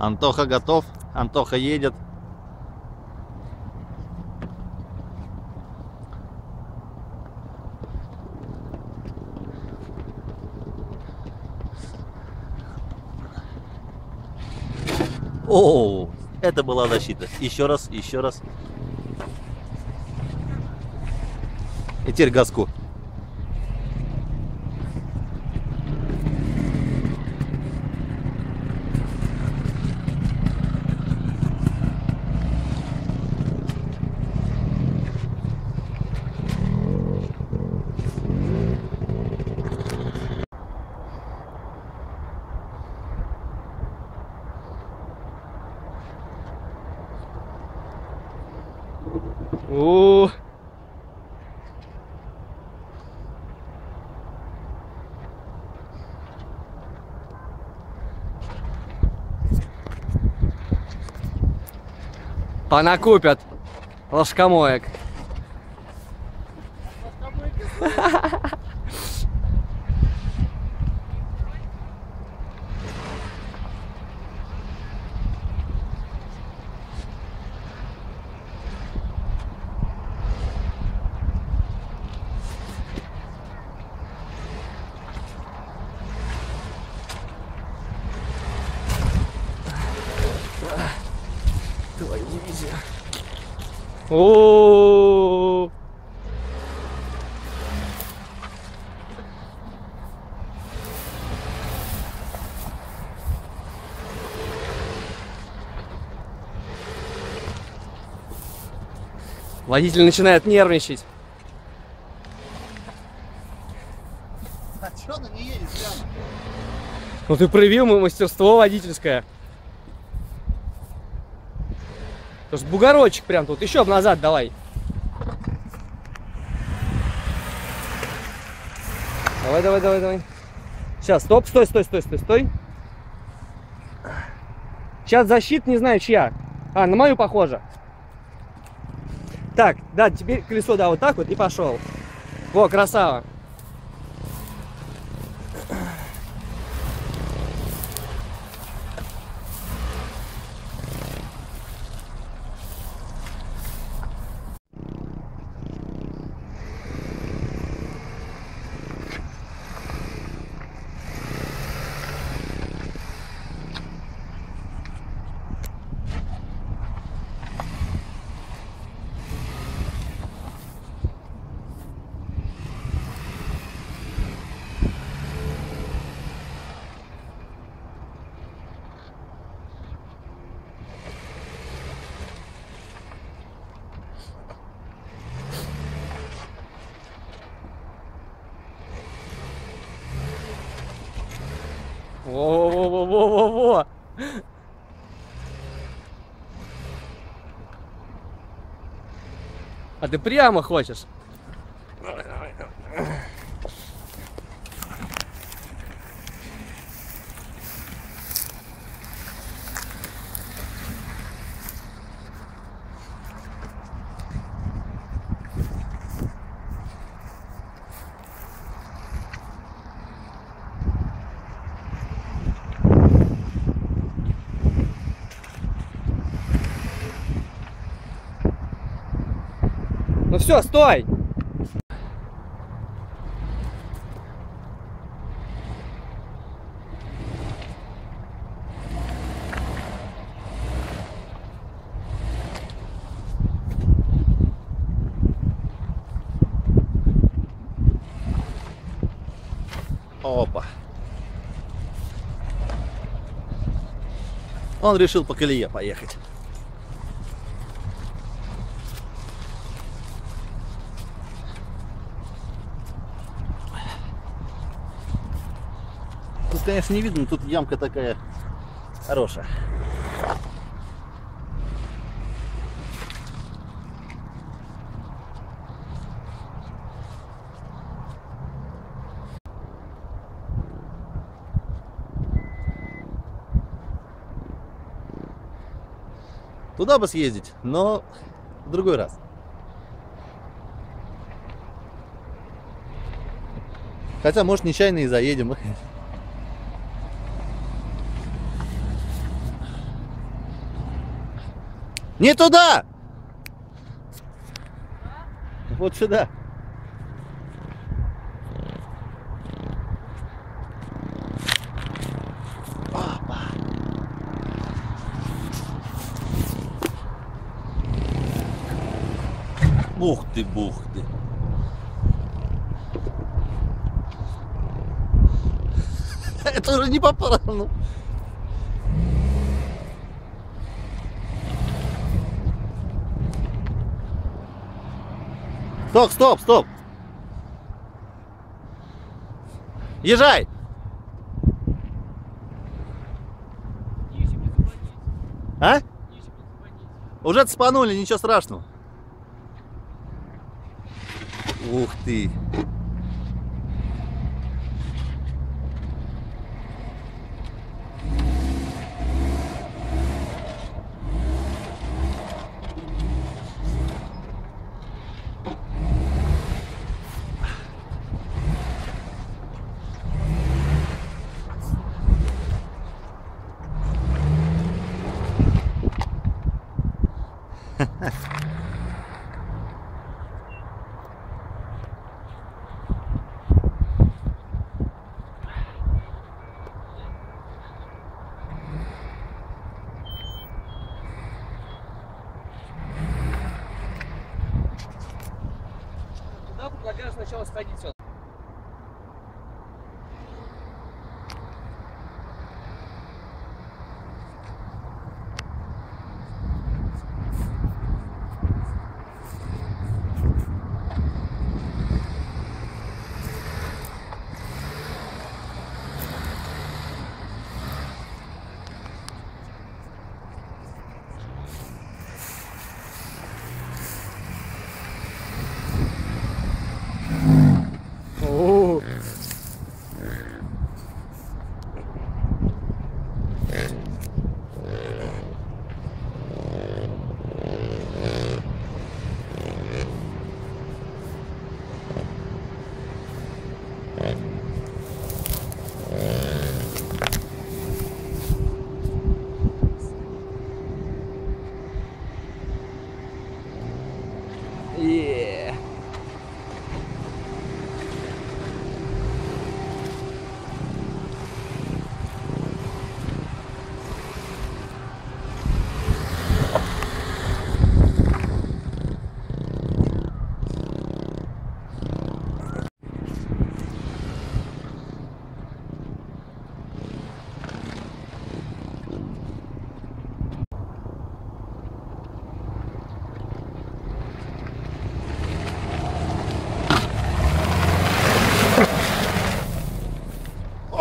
Антоха готов. Антоха едет. О, это была защита. Еще раз, еще раз. И теперь газку. О, Понакупят ложкомоек. О, Водитель начинает нервничать. А что она не едет прямо? Ну ты проявил мое мастерство водительское. Потому что бугорочек прям тут. Еще назад давай. Давай, давай, давай, давай. Сейчас, стоп, стой, стой, стой, стой, стой. Сейчас защита, не знаю чья. А, на мою похоже. Так, да, теперь колесо, да, вот так вот и пошел. Во, красава. А ты прямо хочешь? Ну все, стой! Опа. Он решил по колее поехать. Конечно, не видно, тут ямка такая хорошая. Туда бы съездить, но в другой раз. Хотя, может, нечаянно и заедем. Не туда! Вот сюда. Опа. Ух ты, бух ты. Это уже не по плану. Стоп, стоп, стоп. Езжай. А? Уже цепанули, ничего страшного. Ух ты. Сначала сходить сюда. О, Е.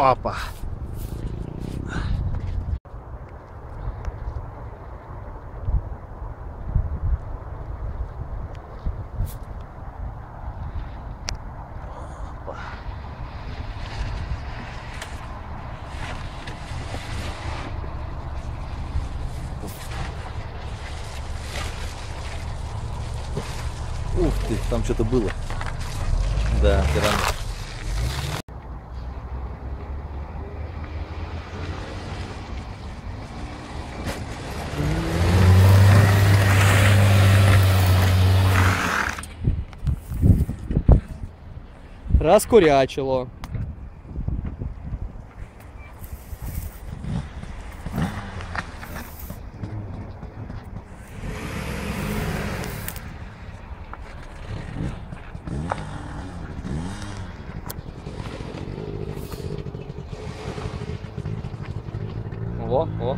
Опа. Ух ты, там что-то было. Да, тиран. Раскурячило. Во, во.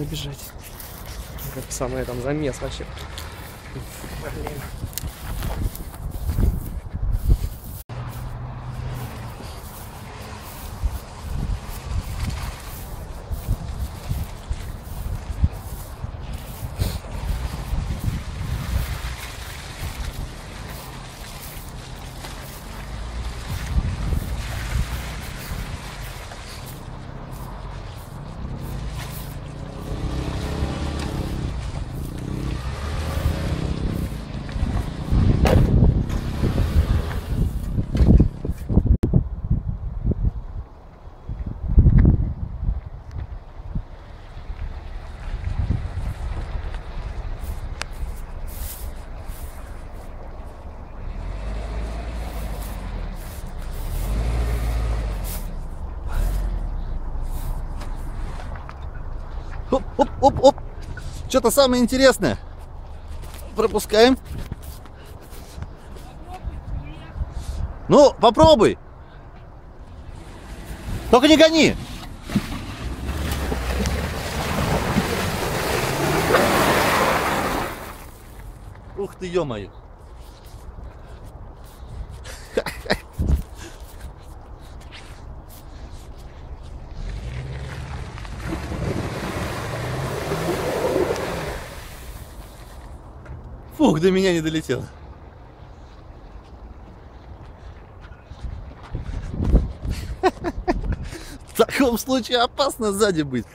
Надо бежать. Как самое там замес вообще. Блин. Оп, оп, оп, оп. Что-то самое интересное. Пропускаем. Ну, попробуй. Только не гони. Ух ты, ё-моё. Фух, до меня не долетело. В таком случае опасно сзади быть.